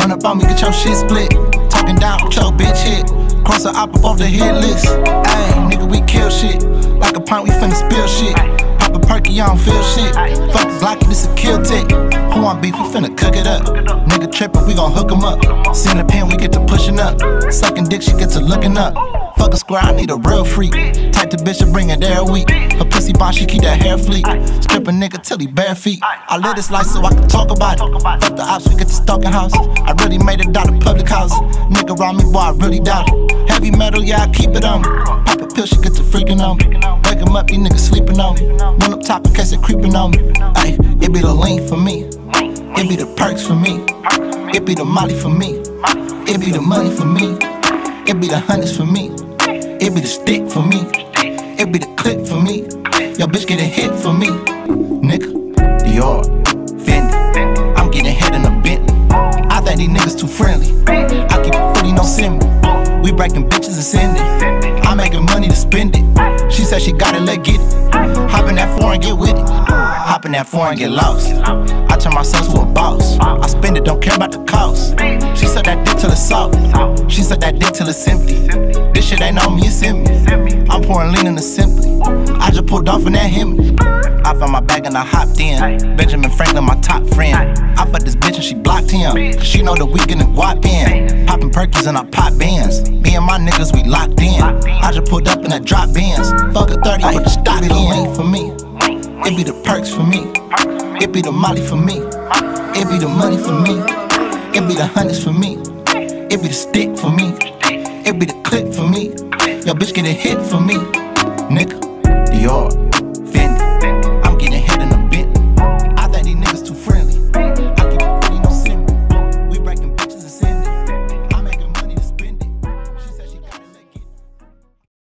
Run up on me, get your shit split. Talking down your bitch hit. Cross the up off the hit list. Ayy, nigga, we kill shit. Like a pint, we finna spill shit. Pop a perky, I don't feel shit. Fuck this locky, this a kill tick. Who want beef, we finna cook it up. Nigga trippin', we gon' hook him up. Send the pen, we get to pushing up. Sucking dick, she get to looking up. Fuck a square, I need a real freak. Type the bitch and bring it every week. Her pussy bomb, she keep that hair fleet. Strip a nigga till he bare feet. I live this life so I can talk about it. Fuck the ops, we get the stalking house. I really made it out of public house. Nigga around me, boy, I really doubt it. Heavy metal, yeah, I keep it on. Pop a pill, she get to freaking on me. Wake him up, these niggas sleeping on me. Run up top in case they creeping on me. Ay, it be the lean for me. It be the perks for me. It be the molly for me. It be the money for me. It be the hundreds for me. It be the stick for me. It be the clip for me. Your bitch get a hit for me. Nigga, Dior, Fendi. I'm getting head in a Bentley. I think these niggas too friendly. I keep it 40, no send me. We breaking bitches and sending. I'm making money to spend it. She said she got it, let get it. Hop in that foreign, get with it. Hop in that foreign, get lost. I turn myself to a boss. I spend it, don't care about the cost. She said that dick till it's soft. She said that dick till it's empty. Shit ain't on me, it's in me. I'm pouring lean in the simply. I just pulled off in that Hemi. I found my bag and I hopped in. Benjamin Franklin, my top friend. I fucked this bitch and she blocked him. She know the weekend and guap in. Popping perkies and I pop bands. Me and my niggas, we locked in. I just pulled up in that drop bands. Fuck a 30, put the stock in. for me. It be the perks for me. It be the molly for me. It be the money for me. It be the hundreds for me. It be the stick for me. It be the click for me. Your bitch get a hit for me. Nigga, Dior,